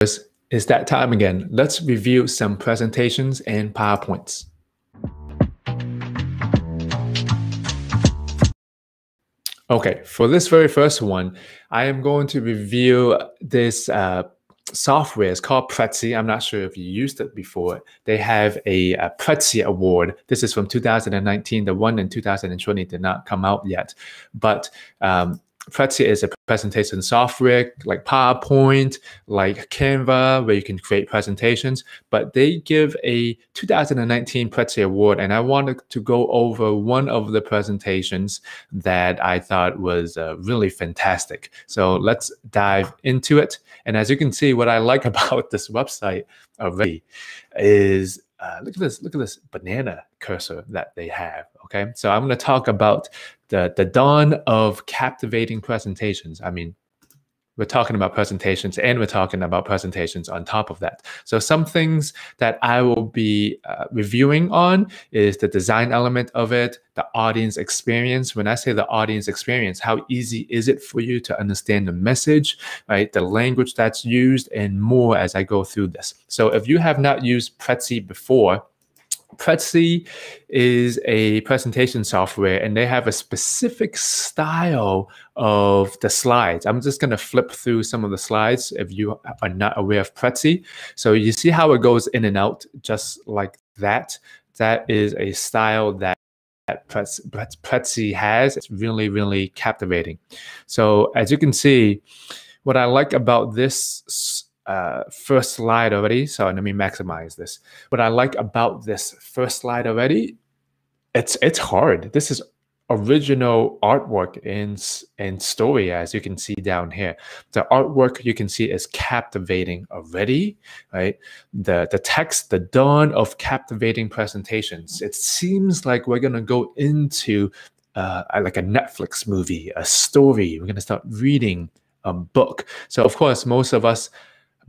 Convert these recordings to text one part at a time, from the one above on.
It's that time again. Let's review some presentations and PowerPoints. Okay, for this very first one, I am going to review this uh, software. It's called Prezi. I'm not sure if you used it before. They have a, a Prezi award. This is from 2019. The one in 2020 did not come out yet, but um, Prezi is a presentation software like PowerPoint, like Canva, where you can create presentations. But they give a 2019 Prezi Award, and I wanted to go over one of the presentations that I thought was uh, really fantastic. So let's dive into it. And as you can see, what I like about this website already is uh, look at this look at this banana cursor that they have okay? So i'm going to talk about the the dawn of captivating presentations. I mean we're talking about presentations and we're talking about presentations on top of that. So some things that I will be uh, reviewing on is the design element of it, the audience experience. When I say the audience experience, how easy is it for you to understand the message, right? The language that's used and more as I go through this. So if you have not used Prezi before, Prezi is a presentation software and they have a specific style of the slides. I'm just going to flip through some of the slides if you are not aware of Prezi. So you see how it goes in and out just like that. That is a style that Prezi has. It's really, really captivating. So as you can see, what I like about this uh, first slide already. So let me maximize this. What I like about this first slide already, it's it's hard. This is original artwork in in story as you can see down here the artwork you can see is captivating already right the the text the dawn of captivating presentations it seems like we're going to go into uh, like a netflix movie a story we're going to start reading a book so of course most of us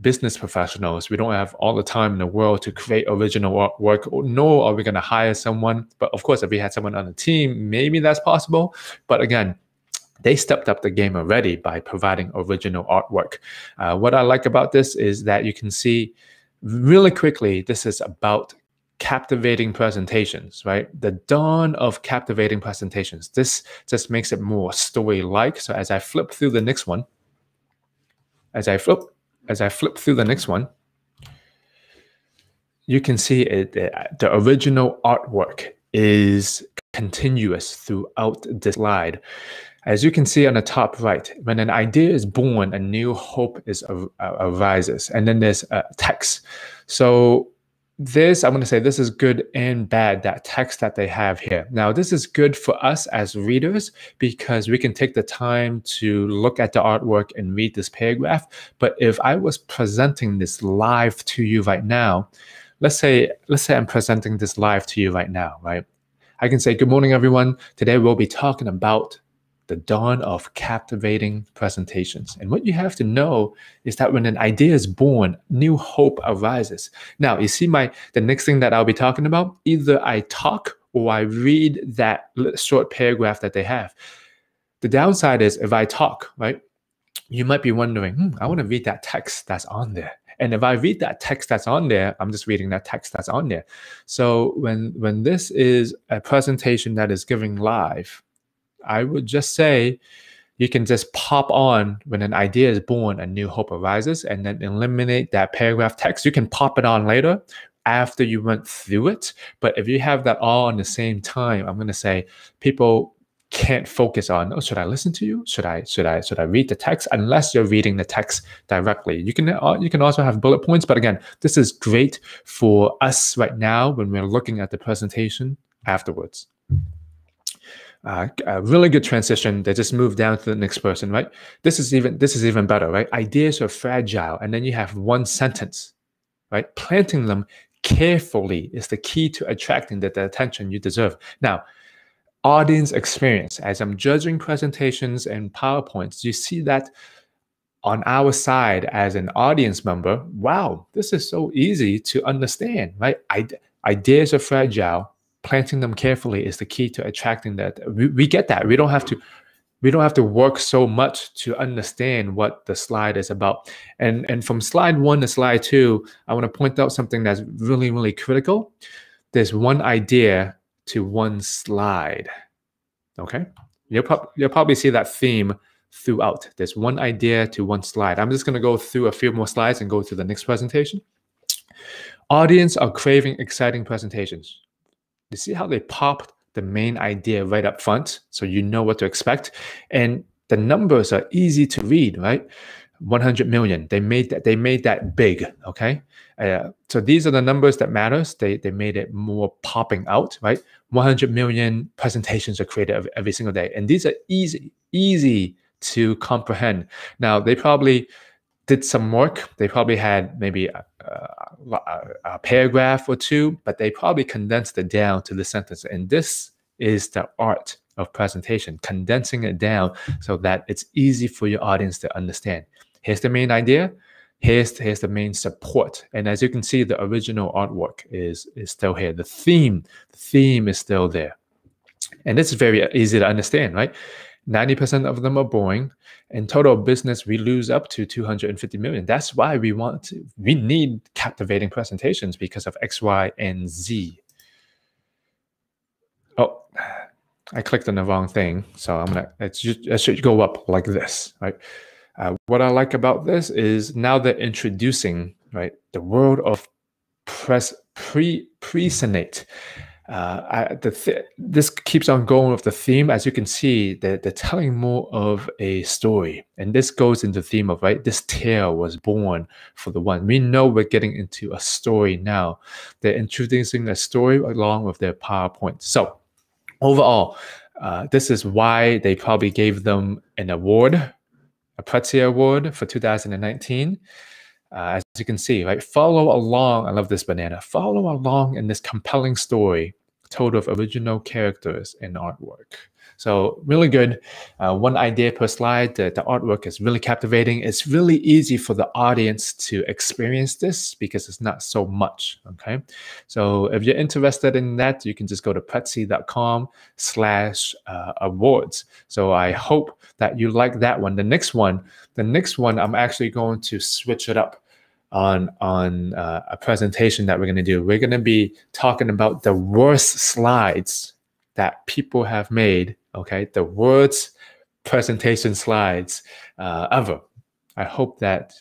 business professionals. We don't have all the time in the world to create original work, nor are we going to hire someone. But of course, if we had someone on the team, maybe that's possible. But again, they stepped up the game already by providing original artwork. Uh, what I like about this is that you can see really quickly this is about captivating presentations, right? The dawn of captivating presentations. This just makes it more story like. So as I flip through the next one, as I flip as I flip through the next one, you can see it, the original artwork is continuous throughout the slide. As you can see on the top right, when an idea is born, a new hope is arises, and then there's a text. So this, I'm going to say this is good and bad, that text that they have here. Now, this is good for us as readers because we can take the time to look at the artwork and read this paragraph. But if I was presenting this live to you right now, let's say, let's say I'm presenting this live to you right now, right? I can say, good morning, everyone. Today we'll be talking about the dawn of captivating presentations. And what you have to know is that when an idea is born, new hope arises. Now, you see my the next thing that I'll be talking about, either I talk or I read that short paragraph that they have. The downside is if I talk, right? You might be wondering, hmm, I want to read that text that's on there. And if I read that text that's on there, I'm just reading that text that's on there. So when when this is a presentation that is giving live, I would just say you can just pop on when an idea is born, a new hope arises, and then eliminate that paragraph text. You can pop it on later after you went through it. But if you have that all on the same time, I'm going to say people can't focus on oh should i listen to you should i should i should i read the text unless you're reading the text directly you can uh, you can also have bullet points but again this is great for us right now when we're looking at the presentation afterwards uh, a really good transition. They just move down to the next person, right? This is even this is even better, right? Ideas are fragile, and then you have one sentence, right? Planting them carefully is the key to attracting the, the attention you deserve. Now, audience experience. As I'm judging presentations and PowerPoints, you see that on our side as an audience member. Wow, this is so easy to understand, right? ideas are fragile planting them carefully is the key to attracting that. We, we get that. We don't have to we don't have to work so much to understand what the slide is about. And, and from slide one to slide two, I want to point out something that's really, really critical. There's one idea to one slide. Okay. You'll, pro- you'll probably see that theme throughout. There's one idea to one slide. I'm just going to go through a few more slides and go to the next presentation. Audience are craving exciting presentations. You see how they popped the main idea right up front so you know what to expect. And the numbers are easy to read right? 100 million. They made that they made that big okay? Uh, so these are the numbers that matters. They they made it more popping out right? 100 million presentations are created every, every single day and these are easy easy to comprehend. Now they probably did some work. They probably had maybe a, a, a, paragraph or two, but they probably condensed it down to the sentence. And this is the art of presentation, condensing it down so that it's easy for your audience to understand. Here's the main idea. Here's, here's the main support. And as you can see, the original artwork is, is still here. The theme, the theme is still there. And is very easy to understand, right? 90% of them are boring. In total business, we lose up to 250 million. That's why we want to, we need captivating presentations because of X, Y, and Z. Oh, I clicked on the wrong thing. So I'm gonna, it's just, it should go up like this, right? Uh, what I like about this is now they're introducing, right, the world of press pre pre-senate uh, I, the th- this keeps on going with the theme. As you can see, they're, they're telling more of a story. And this goes into the theme of, right, this tale was born for the one. We know we're getting into a story now. They're introducing a story along with their PowerPoint. So overall, uh, this is why they probably gave them an award, a Prezi Award for 2019. Uh, as you can see, right, follow along. I love this banana. Follow along in this compelling story told of original characters and artwork. So really good. Uh, one idea per slide. The, the, artwork is really captivating. It's really easy for the audience to experience this because it's not so much. Okay. So if you're interested in that, you can just go to prezi.com slash uh, awards. So I hope that you like that one. The next one, the next one, I'm actually going to switch it up on on uh, a presentation that we're going to do. We're going to be talking about the worst slides that people have made. Okay, the worst presentation slides uh, ever. I hope that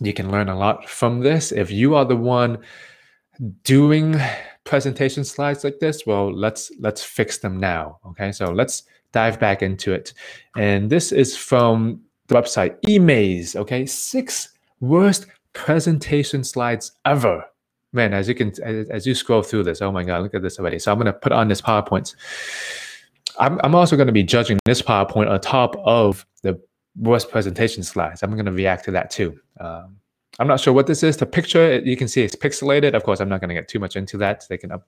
you can learn a lot from this. If you are the one doing presentation slides like this, well, let's let's fix them now. Okay, so let's dive back into it. And this is from the website eMaze. Okay, six worst presentation slides ever. Man, as you can as, you scroll through this, oh my god, look at this already. So I'm gonna put on this PowerPoint. I'm, I'm also going to be judging this PowerPoint on top of the worst presentation slides. I'm going to react to that too. Um, I'm not sure what this is. The picture, you can see it's pixelated. Of course, I'm not going to get too much into that. They can up.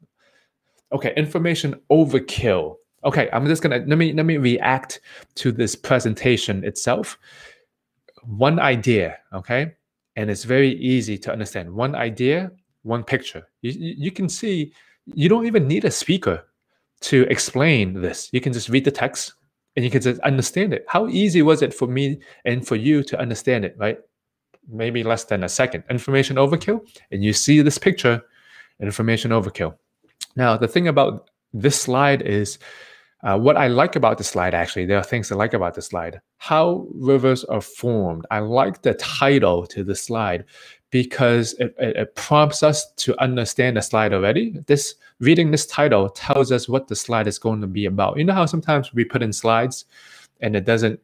Okay, information overkill. Okay, I'm just gonna let me let me react to this presentation itself. One idea, okay, and it's very easy to understand. One idea, one picture. You, you can see, you don't even need a speaker to explain this. You can just read the text and you can just understand it. How easy was it for me and for you to understand it, right? Maybe less than a second. Information overkill, and you see this picture, information overkill. Now, the thing about this slide is uh, what I like about the slide, actually, there are things I like about the slide. How rivers are formed. I like the title to the slide because it, it, it, prompts us to understand the slide already. This reading this title tells us what the slide is going to be about. You know how sometimes we put in slides and it doesn't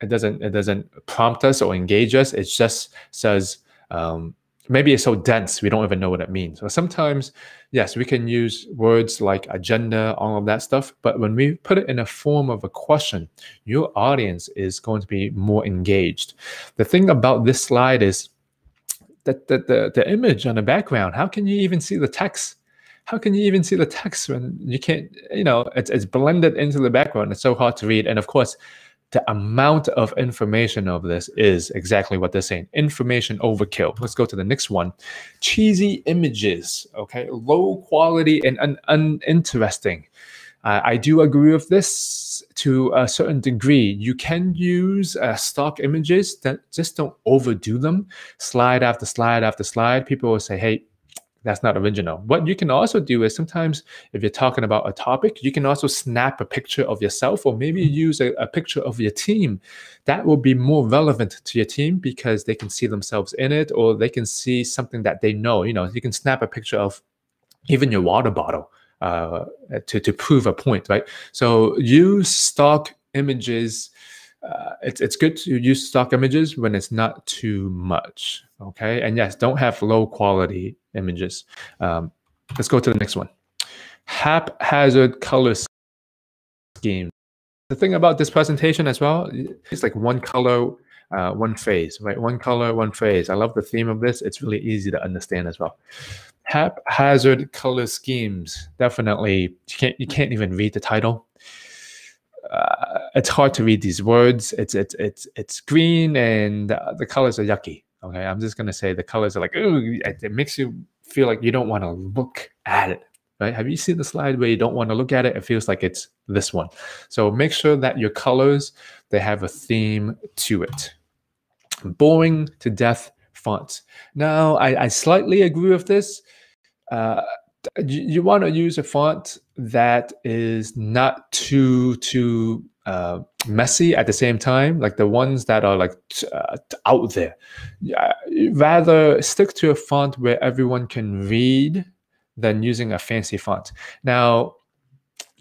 it doesn't it doesn't prompt us or engage us. It just says um, maybe it's so dense we don't even know what it means. So sometimes, yes, we can use words like agenda, all of that stuff. But when we put it in a form of a question, your audience is going to be more engaged. The thing about this slide is that the, the, the image on the background, how can you even see the text? How can you even see the text when you can't, you know, it's, it's blended into the background. It's so hard to read. And of course, the amount of information of this is exactly what they're saying information overkill let's go to the next one cheesy images okay low quality and un- uninteresting Uh, I do agree with this to a certain degree. You can use uh, stock images that just don't overdo them. Slide after slide after slide. People will say, hey, that's not original. What you can also do is sometimes if you're talking about a topic, you can also snap a picture of yourself or maybe use a, a, picture of your team. That will be more relevant to your team because they can see themselves in it or they can see something that they know. You know, you can snap a picture of even your water bottle uh, to, to prove a point, right? So use stock images. Uh, it's, it's good to use stock images when it's not too much. Okay. And yes, don't have low quality images. Um, let's go to the next one. Haphazard color scheme. The thing about this presentation as well, it's like one color, uh, one phase, right? One color, one phase. I love the theme of this. It's really easy to understand as well haphazard color schemes definitely you can't you can't even read the title uh, it's hard to read these words. It's it's it's it's green and the colors are yucky okay? I'm just to say the colors are like ooh, it, it makes you feel like you don't want to look at it right? Have you seen the slide where you don't want to look at it? It feels like it's this one. So make sure that your colors they have a theme to it. Boring to death fonts. Now, I, I slightly agree with this. Uh, you, you want to use a font that is not too too uh, messy at the same time, like the ones that are like uh, out there. rather stick to a font where everyone can read than using a fancy font. Now,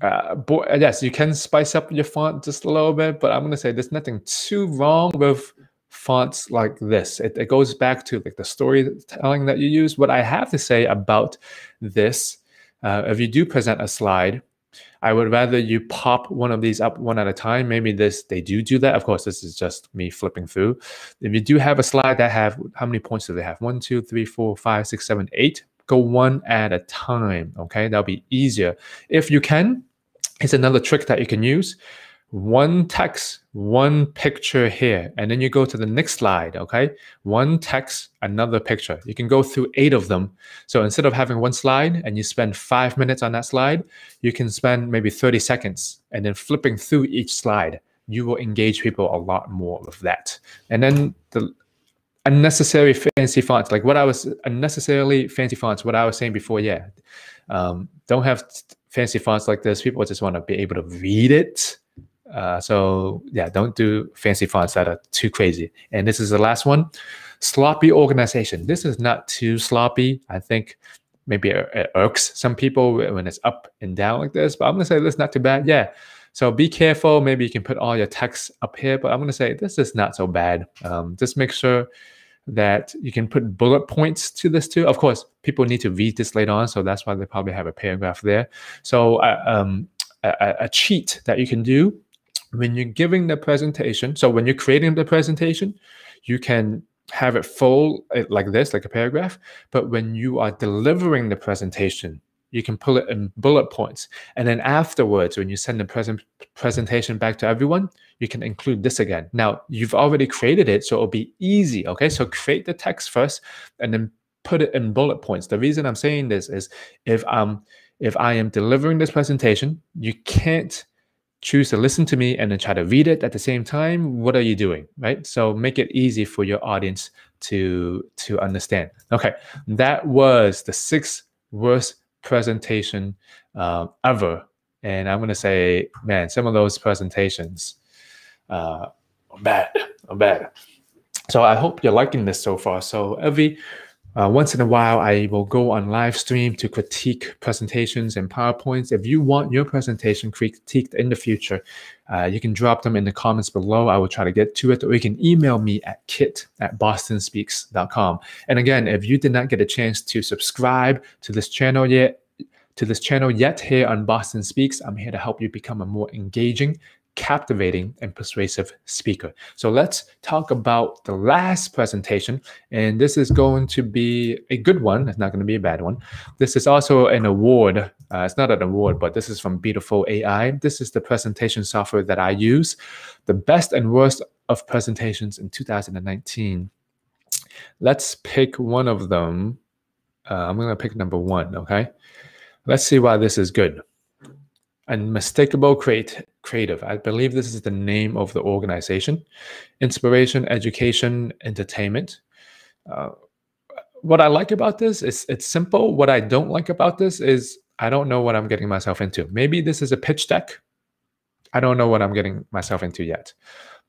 uh, yes, you can spice up your font just a little bit, but I'm going to say there's nothing too wrong with fonts like this. It, it goes back to like the storytelling that you use. What I have to say about this, uh, if you do present a slide, I would rather you pop one of these up one at a time. Maybe this they do do that. Of course, this is just me flipping through. If you do have a slide that have how many points do they have? One, two, three, four, five, six, seven, eight. Go one at a time. Okay, that'll be easier. If you can, it's another trick that you can use one text, one picture here, and then you go to the next slide, okay? One text, another picture. You can go through eight of them. So instead of having one slide and you spend five minutes on that slide, you can spend maybe 30 seconds and then flipping through each slide. You will engage people a lot more with that. And then the unnecessary fancy fonts, like what I was unnecessarily fancy fonts, what I was saying before, yeah. Um, don't have fancy fonts like this. People just want to be able to read it uh, so yeah, don't do fancy fonts that are too crazy. And this is the last one, sloppy organization. This is not too sloppy. I think maybe it irks some people when it's up and down like this, but I'm gonna say this is not too bad. Yeah. So be careful. Maybe you can put all your text up here, but I'm gonna say this is not so bad. Um, just make sure that you can put bullet points to this too. Of course, people need to read this later on, so that's why they probably have a paragraph there. So uh, um, a, a cheat that you can do when you're giving the presentation, so when you're creating the presentation, you can have it full eh, like this, like a paragraph. But when you are delivering the presentation, you can pull it in bullet points. And then afterwards, when you send the present presentation back to everyone, you can include this again. Now, you've already created it, so it'll be easy. Okay, so create the text first and then put it in bullet points. The reason I'm saying this is if um if I am delivering this presentation, you can't choose to listen to me and then try to read it at the same time what are you doing right? So make it easy for your audience to to understand. Okay that was the sixth worst presentation uh, ever. And i'm going to say man some of those presentations uh, are bad are bad. So i hope you're liking this so far. So every uh, once in a while, I will go on live stream to critique presentations and PowerPoints. If you want your presentation critiqued in the future, uh, you can drop them in the comments below. I will try to get to it, or you can email me at kit at bostonspeaks.com. And again, if you did not get a chance to subscribe to this channel yet, to this channel yet here on Boston Speaks, I'm here to help you become a more engaging captivating and persuasive speaker. So let's talk about the last presentation. And this is going to be a good one. It's not going to be a bad one. This is also an award. Uh, it's not an award, but this is from Beautiful AI. This is the presentation software that I use. The best and worst of presentations in 2019. Let's pick one of them. Uh, I'm going to pick number one, okay? Let's see why this is good. Unmistakable create, Creative. I believe this is the name of the organization. Inspiration, education, entertainment. Uh, what I like about this is it's simple. What I don't like about this is I don't know what I'm getting myself into. Maybe this is a pitch deck. I don't know what I'm getting myself into yet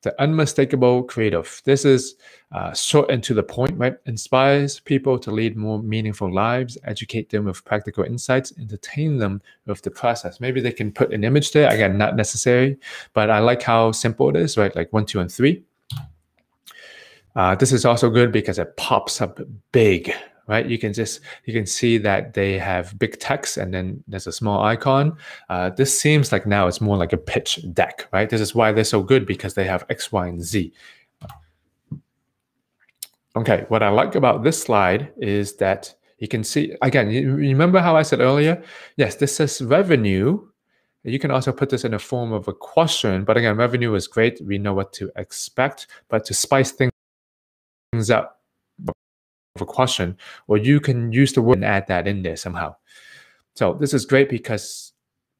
the unmistakable creative. This is uh, short and to the point, right? Inspires people to lead more meaningful lives, educate them with practical insights, entertain them with the process. Maybe they can put an image there. Again, not necessary, but I like how simple it is, right? Like one, two, and three. Uh, this is also good because it pops up big, right? You can just you can see that they have big text and then there's a small icon. Uh, this seems like now it's more like a pitch deck, right? This is why they're so good because they have X, Y, and Z. Okay, what I like about this slide is that you can see again. You remember how I said earlier? Yes, this says revenue. You can also put this in the form of a question, but again, revenue is great. We know what to expect, but to spice things up a question, or you can use the word and add that in there somehow. So this is great because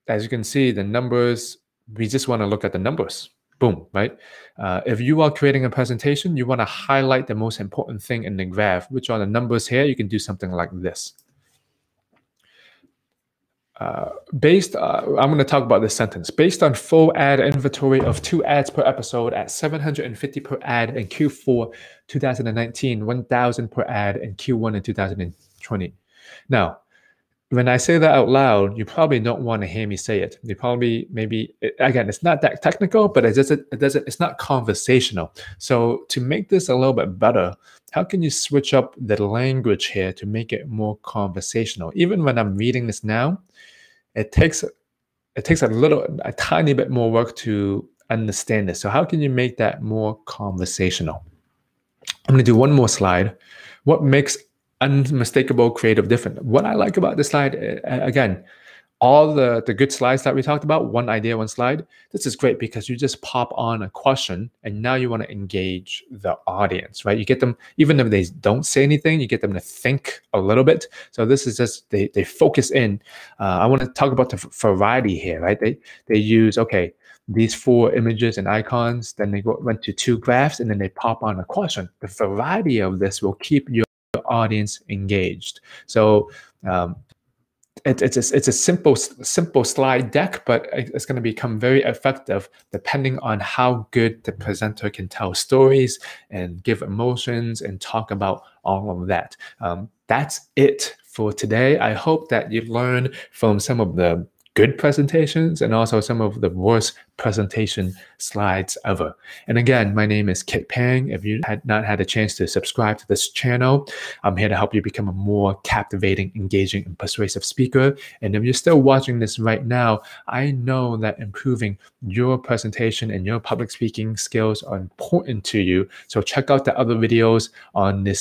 as you can see, the numbers, we just want to look at the numbers. Boom, right? Uh, if you are creating a presentation, you want to highlight the most important thing in the graph, which are the numbers here. You can do something like this. Uh, based, uh, I'm going to talk about this sentence. Based on full ad inventory of two ads per episode at 750 per ad in Q4 2019, 1,000 per ad in Q1 in 2020. Now, when I say that out loud, you probably don't want to hear me say it. You probably maybe again, it's not that technical, but it doesn't it doesn't it's not conversational. So to make this a little bit better, how can you switch up the language here to make it more conversational? Even when I'm reading this now, it takes it takes a little a tiny bit more work to understand this. So how can you make that more conversational? I'm going to do one more slide. What makes unmistakable creative different? What I like about this slide, again, all the, the good slides that we talked about, one idea, one slide, this is great because you just pop on a question and now you want to engage the audience, right? You get them, even if they don't say anything, you get them to think a little bit. So this is just, they, they focus in. Uh, I want to talk about the variety here, right? They, they use, okay, these four images and icons, then they go, went to two graphs and then they pop on a question. The variety of this will keep your audience engaged. So um, it, it's a, it's a simple simple slide deck, but it's going to become very effective depending on how good the presenter can tell stories and give emotions and talk about all of that. Um, that's it for today. I hope that you learned from some of the good presentations and also some of the worst presentation slides ever. And again, my name is Kit Pang. If you had not had a chance to subscribe to this channel, I'm here to help you become a more captivating, engaging, and persuasive speaker. And if you're still watching this right now, I know that improving your presentation and your public speaking skills are important to you. So check out the other videos on this